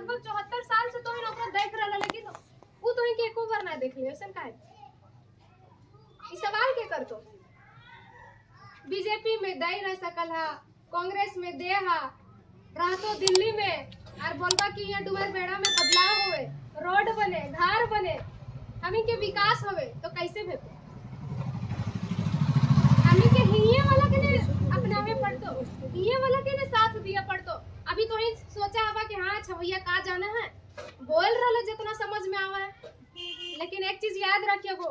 लगभग चौहत्तर साल से तो ओकरा देख रहा लेकिन उ तो के एको बार ना देख लियो ऐसा काहे। ई सवाल के करतो? बीजेपी में दे रह सकल हा, कांग्रेस में दे हा रहतो दिल्ली में, और बोलबा कि यहाँ डुमर बेड़ा में बदलाव होवे रोड बने, घर बने, हमी के विकास होवे तो कैसे भेजो हमी के हिये वाला के ने अपनावे पड़तो हिये वाला के ने साथ दिया पड़तो अभी तो ही सोचा हवा कि हाँ छवैया का जाना है बोल रहा जितना समझ में आवा है लेकिन एक चीज़ याद रखिए वो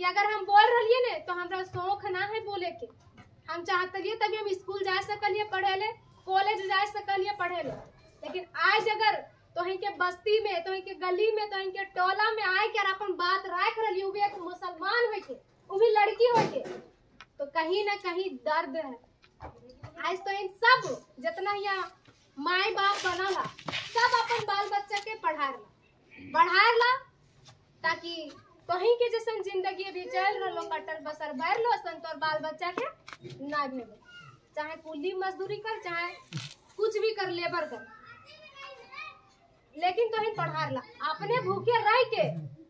कि अगर हम बोल रहिए ने तो हमरा शौक ना है बोले के हम चाहते तभी हम स्कूल जा सकलिए पढ़े ले कॉलेज जा सकलिए पढ़े ले लेकिन आज अगर तोहन के बस्ती में तोहन के गली में तोहन के टोला में आए के और अपन बात रख रही उ भी एक मुसलमान होय के उ भी लड़की होय के तो कहीं ना कहीं दर्द है। आज तो इन सब जितना यहाँ माई बाप बनला, सब अपन बाल बच्चा के पढ़ार ला बढ़ार ला ताकि कहीं के जैसन ज़िंदगी अभी चल रहा कटल बसर भर लो सन तोर बाल बच्चा के ना भेजो चाहे कुली मजदूरी कर, चाहे कुछ भी कर, लेबर कर। लेकिन तो ही पढ़ार ला अपने भूखे रह के,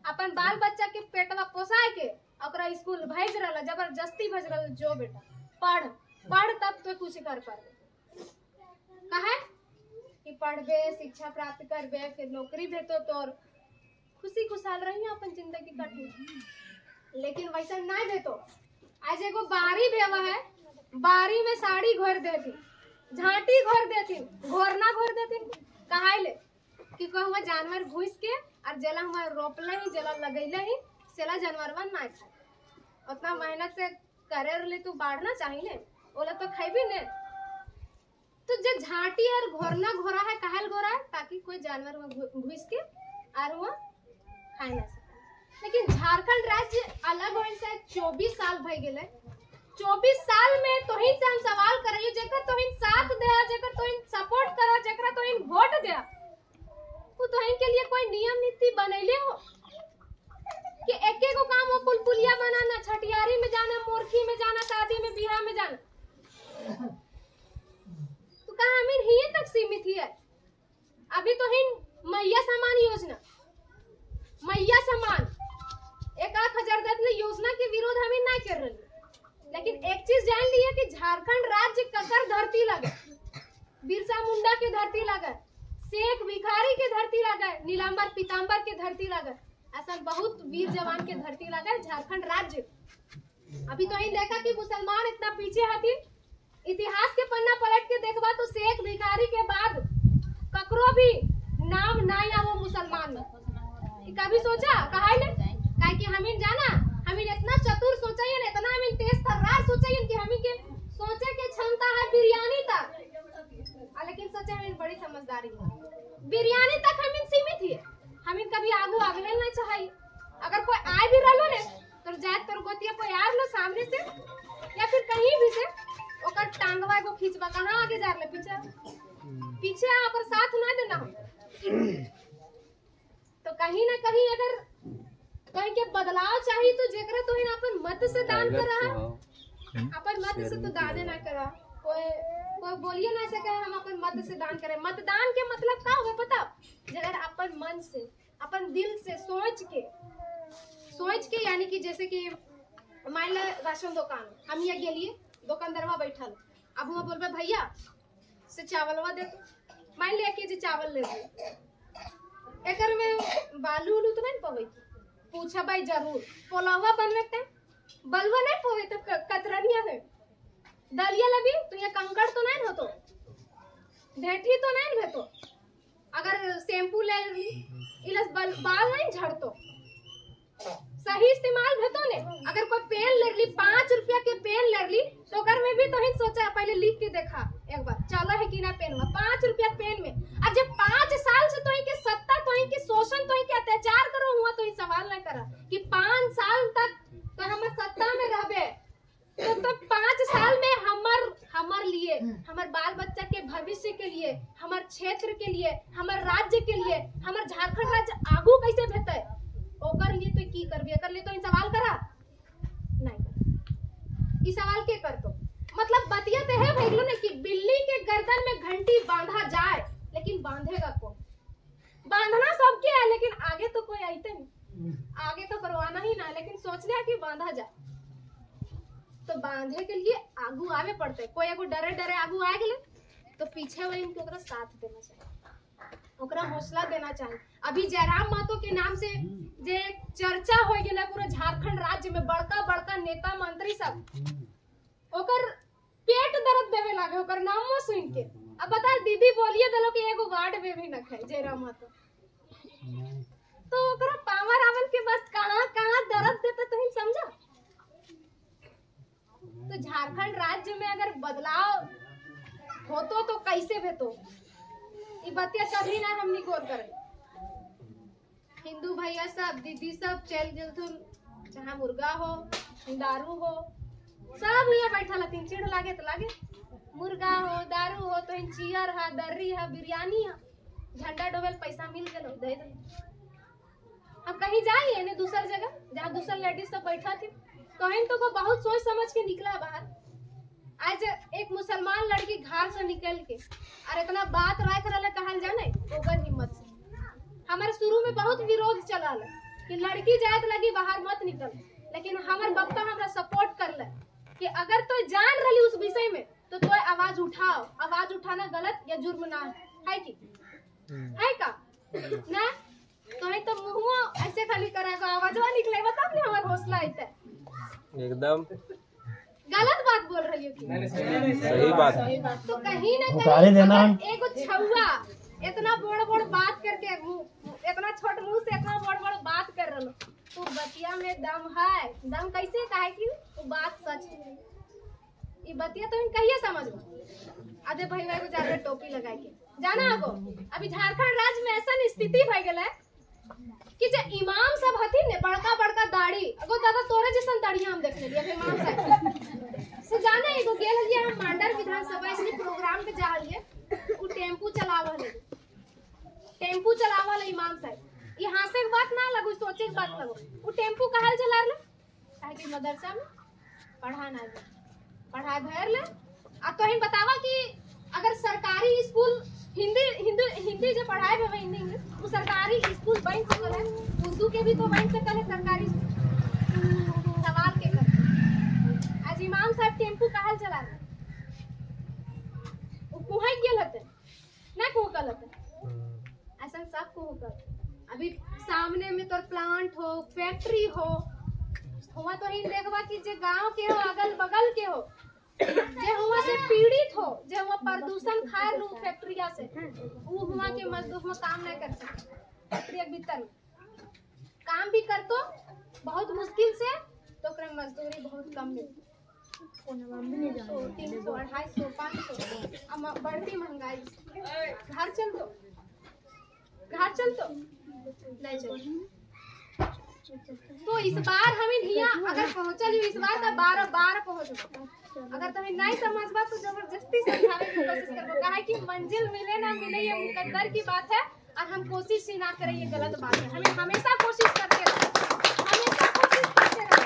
अपन बाल बच्चा के पेटवा पोसाए के ओकरा स्कूल भेज रहा ज़बरदस्ती भेज रहा जो बेटा। पढ़ पढ़ तब तो कुछ कर पाबे कहे? कि पढ़बे, शिक्षा प्राप्त करबे, फिर नौकरी भेटो तोर खुशी खुशहाल रही अपन ज़िंदगी कटू। लेकिन वैसा नहीं भेटो। आज एगो बारी भेवा है, बारी में साड़ी घोर देती, झांटी घोर देती घोरना घोर देती। कहा ले? कि कहूँ, जानवर घुस के और जला हमारे रोपले ही जला लगैले ही सेला जानवरवा ना खाए उतना मेहनत से करे रहे तू बाढ़ना चाहिए ओला तो खेबी ने. तो जे झांटी और घोरना घोरा है, कहल घोरा है, ताकि कोई जानवर में घुस के और वो खाए ना सके. लेकिन झारखंड राज्य अलग होने से 24 साल भई गेले. 24 साल में तोहिन से हम सवाल करइयो, जेकर तोहिन साथ दे जेकर तोहिन सपोर्ट करा, जेकर तोहिन वोट दे वो तोहिन के लिए कोई नियम नीति बनैले हो. कि एक एक काम हो पुल पुलिया बनाना छठियारी में जाना, मोरखी में जाना, शादी में बियाह में जाना। तो कहा हमें ही तक सीमित ही है अभी तो ही मैया समान योजना। मैया समान। एक आठ हज़ार दे योजना के विरोध हमें ना कर रही लेकिन एक चीज़ जान लिया कि झारखंड राज्य ककर धरती लगे बिरसा मुंडा के धरती लगे शेख भिखारी के धरती लगे नीलांबर पीताम्बर के धरती लगे ऐसा बहुत वीर जवान के धरती लगे झारखंड राज्य। अभी तो ही देखा कि मुसलमान इतना पीछे हथिन इतिहास के पन्ना पलट के देखबा तो शेख भिखारी के बाद ककरो भी नाम ना आवो मुसलमान में। कभी सोचा कहा काहे कि हमीन जाना, हमीन इतना चतुर सोचाइए ना, इतना हमीन तेज तर्रार सोचाइए कि हमीन के सोचे के क्षमता है बिरयानी तक। लेकिन सोचे हमीन बड़ी समझदारी है। बिरयानी तक जात तोर गोतिया कोई आ लो सामने से? या फिर कहीं भी से? ओकर टांगवा को खींचवा कहाँ आगे जा रहे पीछे? पीछे आ साथ ना देना। तो कहीं ना कहीं अगर कहीं के बदलाव चाहिए तो जेकरा तो अपन मत से दान कर रहा अपन मत से तो दाने ना करा कोई कोई बोलिए ना सके हम अपन मत से दान करें। मतदान के मतलब का होगा पता? अगर अपन मन से अपन दिल से सोच के सोच के, यानी कि जैसे कि मान लो, राशन दुकान। हम यहाँ गेलिए, दुकानदारवा बैठल। अब वहाँ बोलबे, भैया, से चावलवा दे मान लिया कि जी चावल ले एकर में बालू उलू तो नहीं पवे पूछा भाई ज़रूर। पोलावा बनवे ते बलवा नहीं पवे तो कतरनिया है। दलिया लबी तो ये कंकड़ तो नहीं होतो? ढेठी तो नहीं भेतो अगर शैम्पू ले बाल नहीं झड़तो? सही इस्तेमाल भेतो ने। अगर कोई पेन ले ली, पाँच रुपया के पेन ले ली तो अगर में भी तो ही सोचा पहले लिख के देखा, एक बार। चलो है कि ना पेन? में पाँच रुपया पेन में अब जब पाँच साल से तो ही के सत्ता तो ही के शोषण तो ही के अत्याचार करो हुआ तो ही सवाल ना करा कि पाँच साल तक तो हम सत्ता में रहबे तो तो पाँच साल में हमर हमर लिए हमर बाल बच्चा के भविष्य के लिए हमर क्षेत्र के लिए हमर राज्य के लिए हमर झारखंड राज्य आगू कैसे भेटे ओकर लिए तो की करबे एकर लिए तो इन सवाल करा नहीं करा सवाल के करतो मतलब बतिया ते है भइलो ने कि बिल्ली के गर्दन में घंटी बांधा जाए, लेकिन बांधेगा कौन? लिया लेकिन आगे तो कोई आते नहीं। आगे तो करवाना ही ना लेकिन सोच लिया कि बांधा जाए। तो बांधे के लिए आगू आवे पड़ते कोई एगो डरे डरे आगू आ गए तो पीछे वाले इनके साथ देना चाहिए। हौसला देना चाहिए। अभी जयराम महतो के नाम से जे चर्चा हो गेला पूरा झारखंड राज्य में बड़का बड़का नेता मंत्री सब। ओकर पेट दर्द देवे लागे ओकर नामो सुन के। अब बता दीदी बोलिए दलो कि एगो वार्ड में भी न खाए जयराम महतो तो ओकरा पावर आवल के बाद कहाँ कहाँ दर्द देता तो हम समझा तो झारखंड राज्य में अगर बदलाव होतो तो कैसे भेतो? ई बतिया कभी ना हमनी गौर करे हिंदू भैया सब, दीदी सब, चल जलथुन चाहे मुर्गा हो, दारू हो, सब यहाँ बैठा तीन चिड़ लागे तो लागे। मुर्गा हो, दारू हो तो चियर है, दर्री है, बिरयानी है। झंडा डोबल पैसा मिल गलो दे दे अब कहीं जाइए ने दूसर जगह, जहाँ दूसर लेडीज़ सब बैठा थी कहीं तो को बहुत सोच समझ के निकला बाहर। आज एक मुसलमान लड़की घर से निकल के, और इतना बात राय करल कहल जाने, ओकर हिम्मत से। हमारे शुरू में बहुत विरोध चलल। कि लड़की जायत लगी बाहर मत निकल। लेकिन हमार बप्पा हमरा सपोर्ट करले। कि अगर तो जान रही उस विषय में तो तो आवाज़ उठाओ। आवाज़ उठाना गलत या जुर्म ना है। है की? है का? ना? तो है तो मुँह ऐसे खाली करेगा आवाजवा निकले तब ने हमार हौसला आते एकदम। गलत बात बोल रही हो कि सही बात। तो कहीं ना कहीं देना। एगो छुआ इतना बड़ बड़ बात करके मुंह- इतना छोट मुँह से इतना बड़ बड़ बात कर रहा तो बतिया में दम है। दम कैसे काहे कि वो बात सच है? ये बतिया तो हम कहिए समझ अरे भाई भाई को ज़्यादा टोपी लगा के। जाना आगो। अभी झारखंड राज्य में ऐसा स्थिति भय गेल है कि जे इमाम सब हथिन ने, बड़का बड़का दाढ़ी। अगो दादा तोरे जैसन दाढ़ी हम देखने लिए इमाम साहब। से जाना एगो गेल हलिए हम मांडर विधानसभा इसलिए प्रोग्राम पे जा हलिए उ टेंपू चलावल है टेंपू चलावल इमाम साहब। ये हासे के बात ना लगो सोचे के बात लगो। उ टेंपू कहल चला ले काहे कि मदरसा में। पढ़ा ना ले पढ़ा भर ले। अब तो बतावा कि अगर सरकारी स्कूल हिंदी हिंदी हिंदी जो पढ़ाए हुए हिंदी इंग्लिश वो सरकारी स्कूल बन सकल है। उर्दू के भी तो बन सकल है सरकारी सवाल के कर आज इमाम साहब टेंपू कहल चला रहे? वो कुहाई गेल कुहकल अभी सामने में तोर प्लांट हो फैक्ट्री हो। हुआ तो ही देखबा कि जे गाँव के हो अगल बगल के हो। जे हुआ से पीड़ित हो, जे हुआ प्रदूषण खाए लू फैक्ट्रिया से, वो हुआ के मजदूर हुआ काम नहीं कर सकते। भीतर काम भी करतो, बहुत मुश्किल से तो मजदूरी बहुत कम मिलती। तीन सौ, अढ़ाई सौ, पाँच सौ बढ़ती महँगाई। घर चल दो। घर चल दो नहीं चल। तो इस बार हमें हिया अगर पहुंचल इस बार तो बारह बार पहुँच अगर तुम्हें नहीं समझबा तो ज़बरदस्ती समझाने की कोशिश करबो। काहे कि मंजिल मिले ना मिले, ये मुकद्दर की बात है और हम कोशिश ही ना करें, ये गलत बात है। हमें हमेशा कोशिश करते रहो। हमेशा कोशिश करते रहो।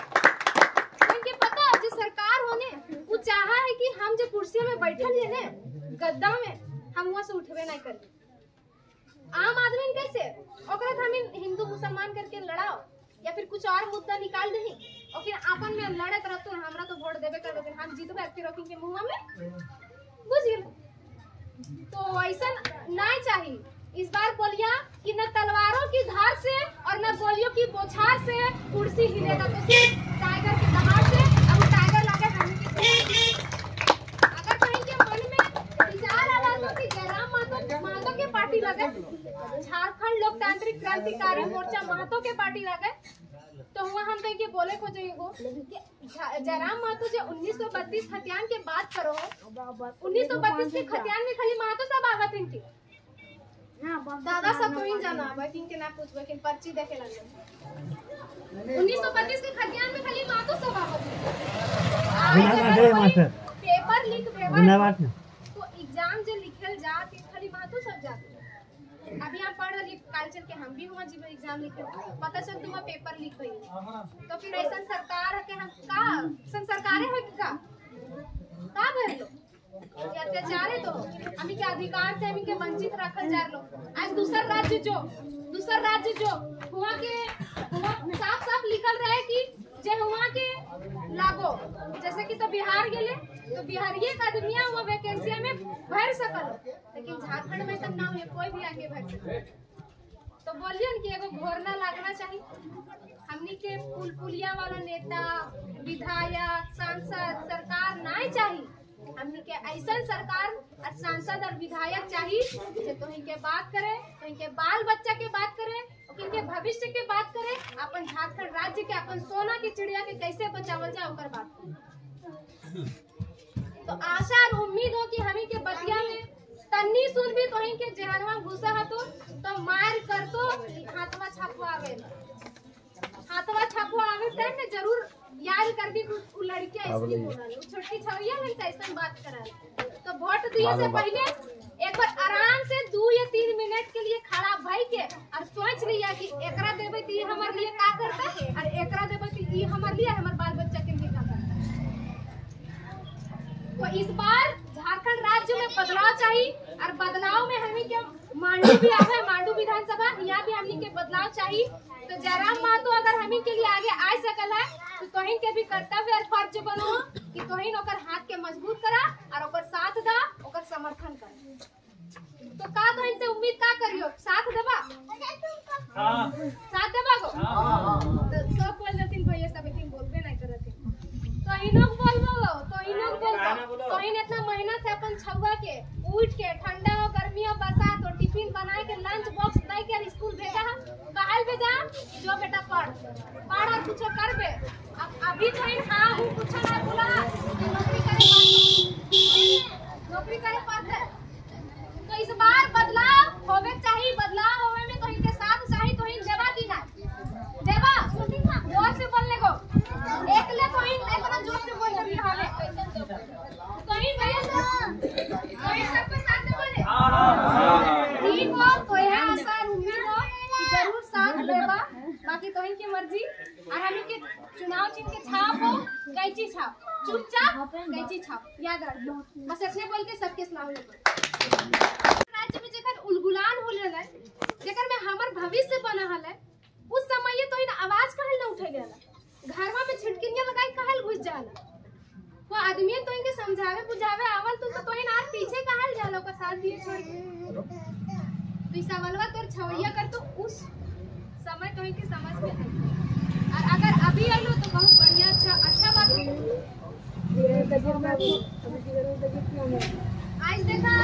क्योंकि पता है, जो सरकार होने, वो चाहा है कि हम जो कुर्सी में बैठल है ना, गद्दा में, हम वहाँ से उठबे नहीं करें। आम आदमी कैसे? हम हिंदू, मुसलमान करके लड़ाओ, या फिर कुछ और मुद्दा निकाल दही और फिर आपन में लड़त रहतो, हमरा तो वोट देबे करबे फिर हम जीतबे फिर के मुँह में। बुझ गेल तो ऐसा नहीं चाहिए इस बार बोलिया कि न तलवारों की धार से और न गोलियों की बौछार से कुर्सी हिलेगा तो टाइगर की दहाड़ से अब वो टाइगर लगे हम के अगर कहीं के मन में विचार आ रहा हो कि जयराम महतो महतो के पार्टी लगे। झारखंड लोकतांत्रिक क्रांतिकारी मोर्चा महतो के पार्टी लगे। तो हुआ हम कहीं के बोले को चाहिए को जयराम महतो जो 1932 खतियान के बात करो। 1932 के खतियान में खाली महतो सब आवत इनकी। दादा सब तो इन जाना अब इनके ना पूछबे कि पर्ची देखे लगे। 1932 के खतियान में खाली महतो सब आवत पेपर लीक बिना पेपर बात ना तो एग्ज़ाम जो लिखल जात ई खाली महतो सब जात अभी हम पढ़ रही काल चल के, हम भी हुआ जीवन एग्ज़ाम लिखे पता चल तुम पेपर लीक हुई तो फिर ऐसा सरकार है कि हम का? सन सरकारें हो कि का? भर लो? अत्याचार है तो। हमी के अधिकार से, हमी के वंचित रखल जा लो आज दूसर राज्य जो, दूसर राज्य जो, हुआ के, हुआ साफ़ साफ़ लिखल रहे कि जे हुआ के लागो। जैसे कि तो बिहार गेले तो बिहारिये का आदमिया हुआ वैकेंसी में भर सकल। लेकिन झारखंड में तब ना हुए, कोई भी आके भर सकल। तो बोलिए कि एगो घोरना लागना चाहिए हमनी के पुल पुलिया वाला नेता, विधायक, सांसद, सरकार नहीं चाहिए हमनी के ऐसा सरकार और सांसद और विधायक चाहिए तो इनके बात करे तो इनके बाल बच्चा के बात करे इनके भविष्य के बात करे अपन झारखंड राज्य के अपन सोना की चिड़िया के कैसे बचावल जाए ओकर बात करे। तो आशा और उम्मीद हो कि हमी के बतिया में तन्नी सुन भी तो के जहनवा घुसा हतो तो तो मार कर तो हाथवा छापवा आवे हाथवा छापवा आवे टाइम में ज़रूर याद कर भी उ लड़कियाँ ऐसी बोला छोटी छौरिया में ऐसा बात करा तो वोट दिए से पहले एक बार आराम से दो या तीन मिनट के लिए खड़ा भई के, और सोच लिया कि एकरा देबे तो ये हमारे लिए का करता? है और एकरा देबे तो ये हमारे लिए, हमारे बाल बच्चा के लिए का करता? तो इस बार झारखंड राज्य में बदलाव चाहिए और बदलाव में हमें के मांडू भी आवे, मांडू विधानसभा यहाँ भी हमनी के बदलाव चाहिए तो जयराम महतो अगर हमी के लिए आगे आ सकल है तो तोहिन के भी कर्तव्य और फ़र्ज़ बनो कि तोहिन हाथ के मज़बूत करा, और साथ दा समर्थन कर। तो का तोहिन से उम्मीद का करियो? साथ देबा। साथ देबा गो। तो सब बोल देतिन भैया सब लेकिन बोलबे नहीं करतिन तो इनोक बोलबो तो इनोक बोलबो तो इन इतना मेहनत से अपन छुआ के उठ के ठंडा हो गर्मी हो बरसात हो टिफ़िन बनाए के लंच बॉक्स दे के स्कूल भेजा। है कहल भेजा जो बेटा पढ़। पढ़ और कुछ करबे। अब अभी तो इन हाँ हूँ कुछ ना बोला कि नौकरी करे पाते नौकरी करे पाते तो इस बार बदलाव होवे चाहिए बदलाव होवे में तो इनके साथ चाहिए तो इन देवा की ना देवा ज़ोर से बोलने को एक ले तो इन इतना ज़ोर से बोल रही है तो इन भैया तो इन सबके साथ में बोले ठीक हो तो यह आशा और उम्मीद हो कि ज़रूर साथ देगा बाकी तो इनकी मर्ज़ी और हम के चिन्ह के छाप हो, कैची छाप। चुपचाप कैची छाप। याद रखियो बस इतने बोल के सबके सुनाओ राज्य में जेकर उलगुलान हो रहल है जेकर में हमर भविष्य बना हल है उस समय ये तो इन आवाज़ कहल न उठे गेला। घरवा में छिटकिनिया लगाई कहल घुस जाला। वो आदमी तो इनके समझावे बुझावे आवल, तू तो तोहिन आर पीछे कहल जाला, ओकर साथ दिए छोड़ के तो इस सवालवा तोर छवैया कर तो उस समय तो इनके समझ में आई और अगर अभी आइलो तो बहुत बढ़िया अच्छा अच्छा बात है। आज देखा